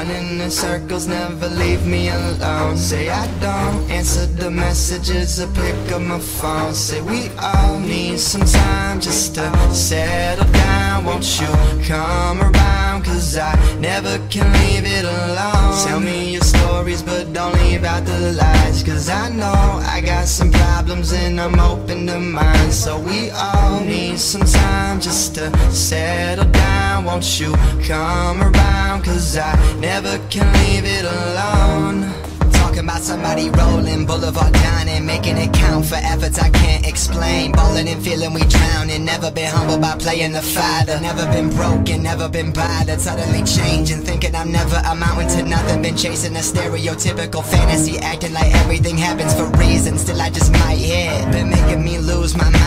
Running in circles, never leave me alone. Say I don't answer the messages or pick up my phone. Say we all need some time just to settle down. Won't you come around, cause I never can leave it alone. Tell me your stories, but don't leave out the lies. Cause I know I got some problems and I'm open to mine. So we all need some time just to settle down Won't you come around, cause I never can leave it alone Talking about somebody rolling, boulevard dining, making it count for efforts I can't explain. Balling and feeling we drowning, never been humble by playing the fighter. Never been broken, never been bothered. Suddenly changing, thinking I'm never amounting to nothing. Been chasing a stereotypical fantasy, acting like everything happens for reasons. Still, I just might hit. Been making me lose my mind,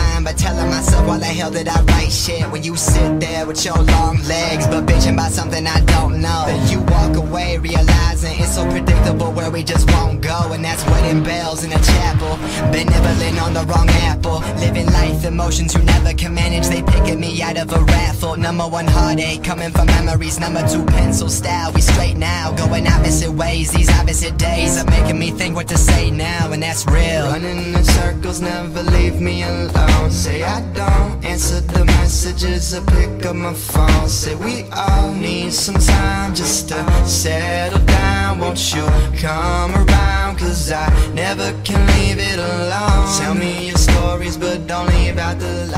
did I write shit when you sit there with your long legs, but bitching about something I don't know. Then you walk away, realizing it's so predictable where we just won't go And that's wedding bells in a chapel Benevolent on the wrong apple Living life, emotions you never can manage They picking me out of a raffle Number one heartache, coming from memories Number two pencil style, we now. Going opposite ways, these opposite days Are making me think what to say now And that's real. Running in circles, never leave me alone. Say I don't answer the messages or pick up my phone. Say we all need some time just to settle down. Won't you come around? Cause I never can leave it alone. Tell me your stories but don't leave out the